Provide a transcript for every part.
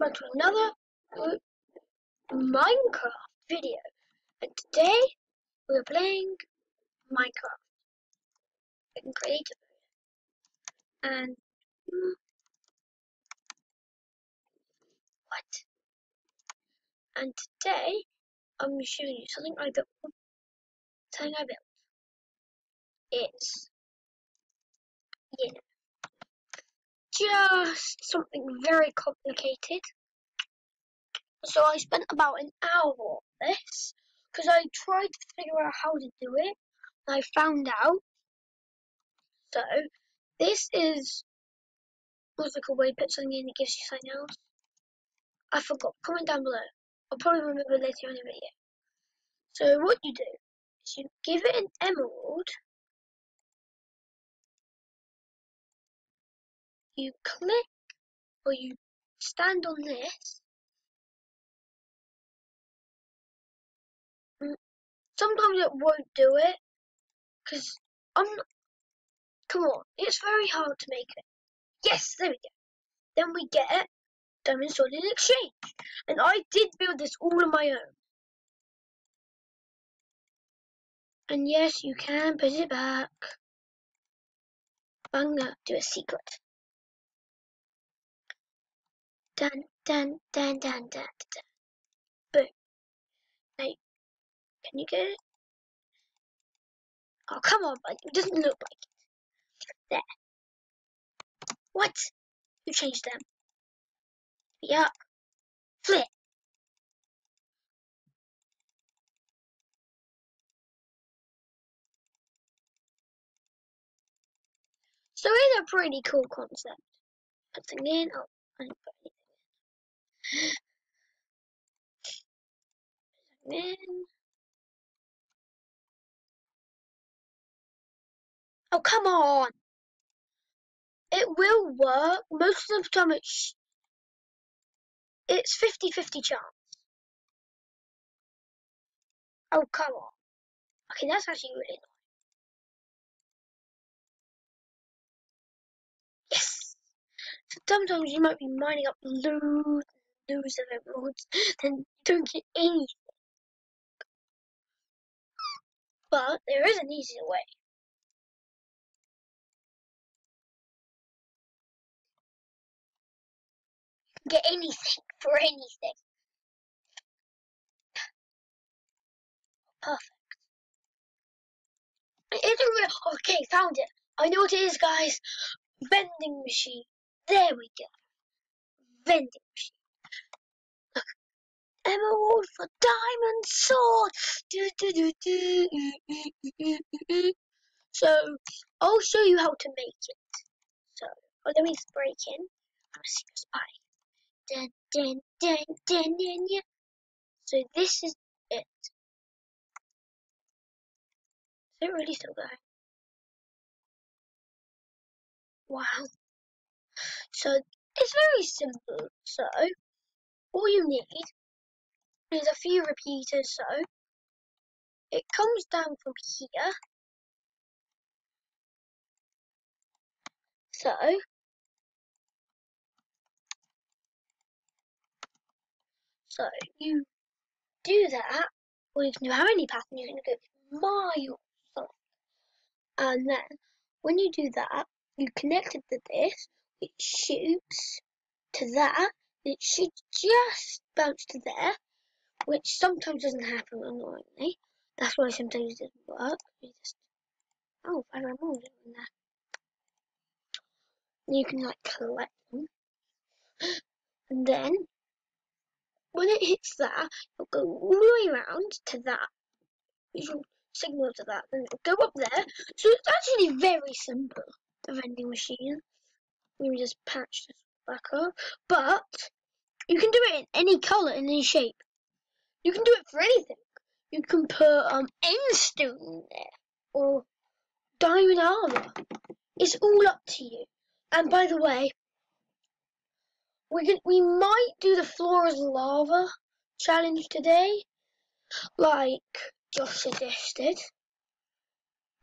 back to another Minecraft video. And today we're playing Minecraft in creative mode. And mm, what? And today I'm showing you something I built. Something I built. It's yeah, just something very complicated. So I spent about an hour on this because I tried to figure out how to do it and I found out. So this is it called where you put something in it gives you something else. I forgot. Comment down below. I'll probably remember later on in the video. So what you do is you give it an emerald. You click or you stand on this mm, Sometimes it won't do it because I'm. Not, come on, it's very hard to make it. Yes, there we go. Then we get Diamond in exchange, and I did build this all on my own. And yes, you can put it back. I'm gonna do a secret. Dun dun dun dun dun dun. Boom. Now can you get it? Oh, come on, buddy. It doesn't look like it. There. What? You changed them. Yup. Flip. So it's a pretty cool concept. Putting in. Oh, I didn't put anything Oh, come on. It will work. Most of the time it's it's 50-50 chance. Oh, come on. Okay, that's actually really annoying. Yes! So sometimes you might be mining up loads loads of emeralds, then don't get anything. But there is an easier way. get anything for anything. Perfect. It's a real, okay, found it. I know what it is, guys. Vending machine. There we go. Vending machine. Emerald for diamond sword. Do, do, do, so, I'll show you how to make it. So, oh, let me break in. I'm a secret spy. Dun, dun, dun, dun, dun. So this is it. Is it really still going? Wow. So it's very simple. So all you need is a few repeaters. So it comes down from here. So So you do that, or you can do how many pattern you can go miles And then when you do that, you connect it to this, it shoots to that, it should just bounce to there, which sometimes doesn't happen annoyingly. That's why sometimes it doesn't work. You just oh, I it in there. You can like collect them. And then when it hits that, it'll go all the way around to that. You'll signal to that, then it'll go up there. So it's actually very simple, the vending machine. Let me just patch this back up. But you can do it in any colour, in any shape. You can do it for anything. You can put um endstone there or diamond armor. It's all up to you. And by the way, we could, we might do the floor is lava challenge today, like Josh suggested.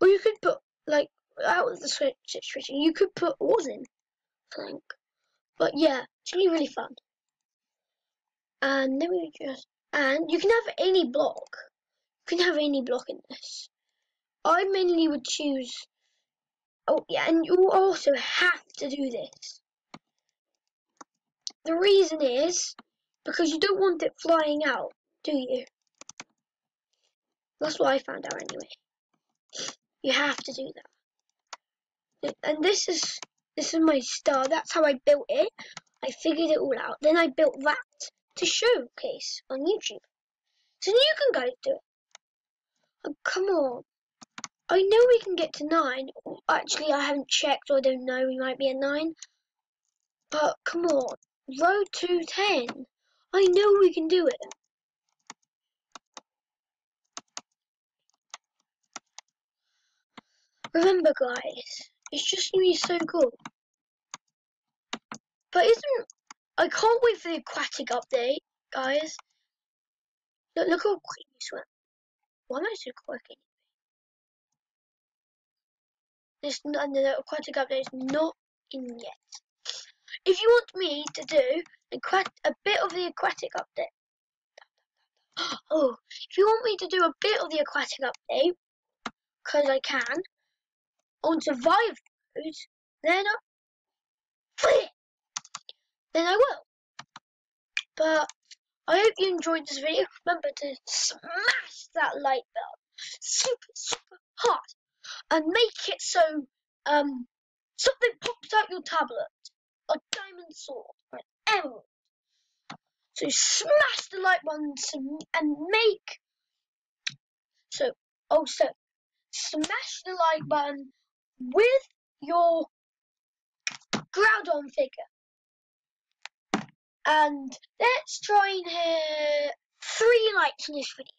Or you could put like out of the situation, you could put ores in, I think. But yeah, it's really really fun. And then we just and you can have any block. You can have any block in this. I mainly would choose Oh yeah, and you also have to do this. The reason is because you don't want it flying out, do you? That's what I found out anyway. You have to do that. And this is this is my star. That's how I built it. I figured it all out. Then I built that to showcase on YouTube. So you can guys do it. Oh, come on. I know we can get to 9. Actually, I haven't checked, or I don't know. We might be at 9. But, come on. Road to 10. I know we can do it. Remember, guys, it's just going to be so cool. But isn't... I can't wait for the aquatic update, guys. Look, look how quick you swim. Why am I so quick? This the aquatic update is not in yet. If you want me to do a bit of the aquatic update, oh, if you want me to do a bit of the aquatic update, because I can, on survival mode, then I, then I will. But I hope you enjoyed this video. Remember to smash that like bell, super super hard and make it so um something pops out your tablet, a diamond sword or an emerald. So smash the like button and make so also smash the like button with your Groudon figure. And let's try and hit three likes in this video.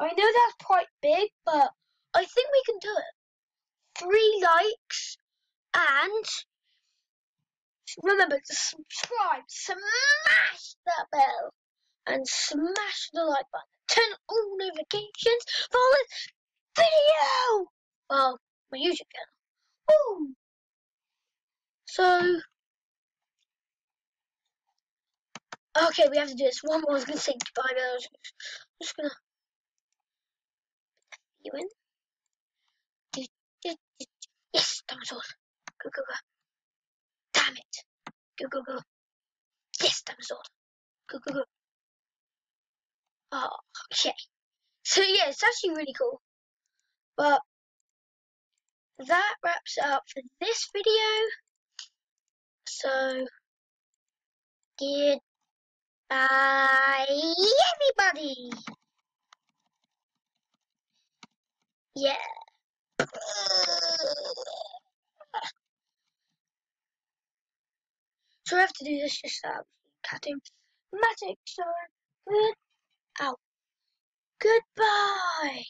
I know that's quite big, but I think we can do it. Three likes and remember to subscribe, smash that bell, and smash the like button. Turn on all notifications for this video. Well, my YouTube channel. Ooh. So. Okay, we have to do this one more. I was gonna say goodbye, but I was just gonna you win. Yes, dinosaur. Go, go, go. Damn it. Go, go, go. Yes, dinosaur. Go, go, go. Oh, okay. So yeah, it's actually really cool. But that wraps up for this video. So goodbye everybody. Yeah. So I have to do this just um cutting magic so good out. Goodbye.